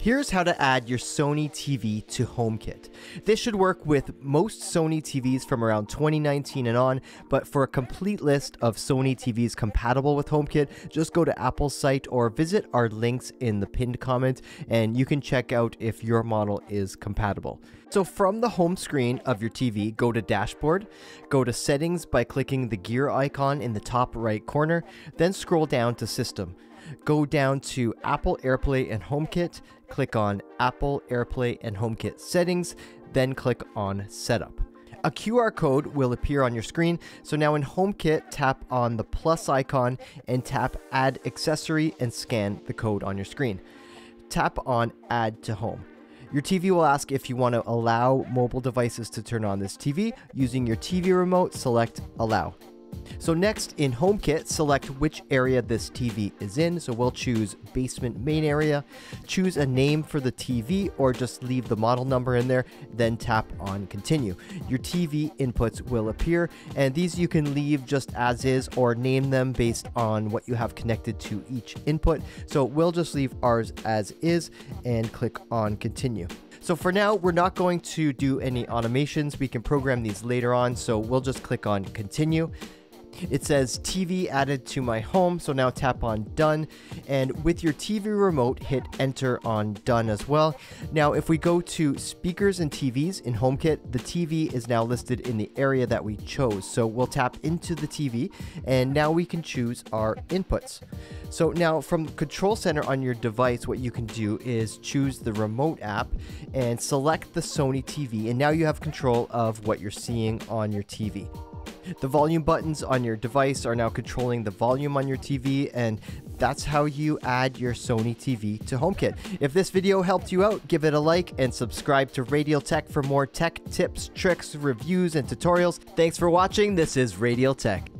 Here's how to add your Sony TV to HomeKit. This should work with most Sony TVs from around 2019 and on, but for a complete list of Sony TVs compatible with HomeKit, just go to Apple's site or visit our links in the pinned comment and you can check out if your model is compatible. So from the home screen of your TV, go to Dashboard, go to Settings by clicking the gear icon in the top right corner, then scroll down to System. Go down to Apple AirPlay and HomeKit, click on Apple AirPlay and HomeKit settings, then click on Setup. A QR code will appear on your screen. So now in HomeKit, tap on the plus icon and tap Add Accessory and scan the code on your screen. Tap on Add to Home. Your TV will ask if you want to allow mobile devices to turn on this TV. Using your TV remote, select Allow. So next in HomeKit, select which area this TV is in. So we'll choose basement main area, choose a name for the TV or just leave the model number in there, then tap on continue. Your TV inputs will appear and these you can leave just as is or name them based on what you have connected to each input. So we'll just leave ours as is and click on continue. So for now, we're not going to do any automations. We can program these later on. So we'll just click on continue. It says TV added to my home, so now tap on done. And with your TV remote, hit enter on done as well. Now, if we go to speakers and TVs in HomeKit, the TV is now listed in the area that we chose. So we'll tap into the TV and now we can choose our inputs. So now from Control Center on your device, what you can do is choose the remote app and select the Sony TV. And now you have control of what you're seeing on your TV. The volume buttons on your device are now controlling the volume on your TV, and that's how you add your Sony TV to HomeKit. If this video helped you out, give it a like and subscribe to Radial Tech for more tech tips, tricks, reviews, and tutorials. Thanks for watching. This is Radial Tech.